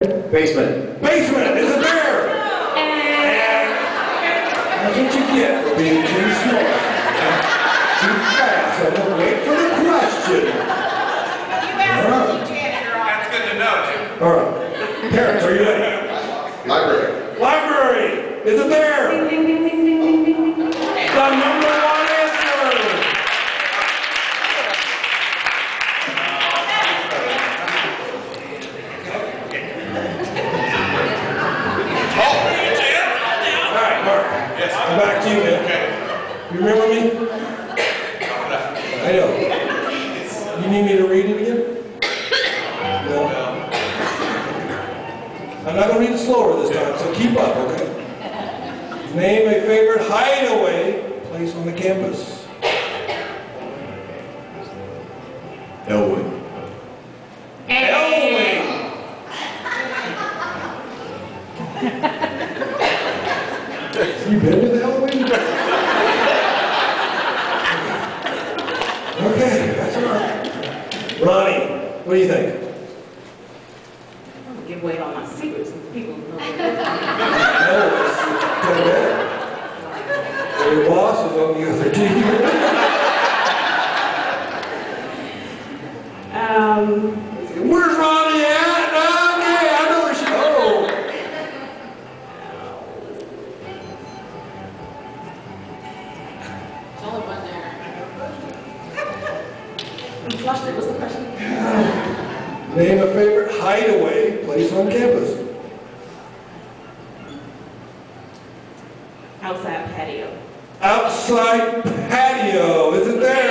Basement. Basement, is it there? And that's what you get for being too smart. Too fast, I'm gonna wait for the question. That's good to know, Jim. All right, parents, are you ready? Library. Library, is it there? I'm back to you, man. Okay. You remember me? I know. You need me to read it again? No? I'm not gonna read it slower this time, so keep up, okay? Name a favorite hideaway place on the campus. Elway. Elway! You been to the Elway? Okay, that's all right. Ronnie, what do you think? I'm gonna give away all my secrets since people know. No, it's kind of bad. Your boss is on the other team. Um, Where's Ronnie at? Flushed, what's the question? Name a favorite hideaway place on campus. Outside patio. Outside patio, is it there?